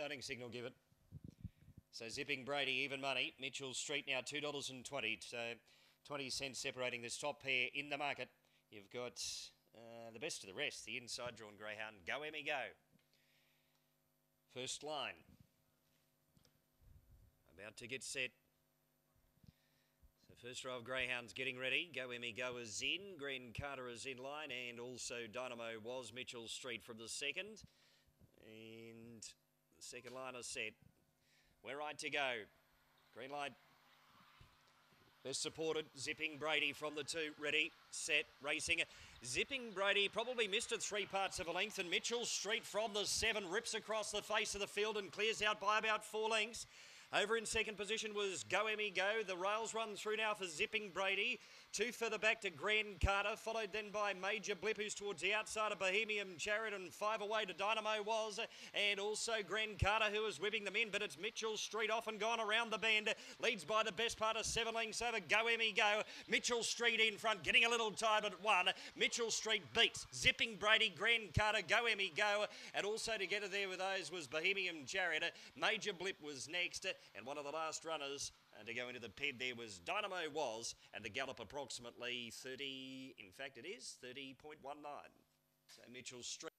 starting signal given. So Zipping Brady, even money. Mitchell Street now $2.20. So 20 cents separating this top pair in the market. You've got uh, the best of the rest. The inside drawn greyhound. Go, Emmy, go. First line. About to get set. So first row of greyhounds getting ready. Go Emmy Go is in. Green Carter is in line, and also Dynamo was Mitchell Street from the second. And the second line is set. We're right to go. Green light. Best supported, Zipping Brady from the two. Ready, set, racing. Zipping Brady probably missed it three parts of a length, and Mitchell Street from the seven rips across the face of the field and clears out by about four lengths. Over in second position was Go Emmy Go. The rails run through now for Zipping Brady. Two further back to Grand Carter, followed then by Major Blip, who's towards the outside of Bohemian Chariot, and five away to Dynamo was, and also Grand Carter, who is whipping them in, but it's Mitchell Street off and gone around the bend. Leads by the best part of seven lengths over Go Emmy Go. Mitchell Street in front, getting a little tired at one. Mitchell Street beats Zipping Brady, Grand Carter, Go Emmy Go, and also together there with those was Bohemian Chariot. Major Blip was next, and one of the last runners to go into the ped there was Dynamo Was, and the gallop approximately 30, in fact it is 30.19. So Mitchell Street.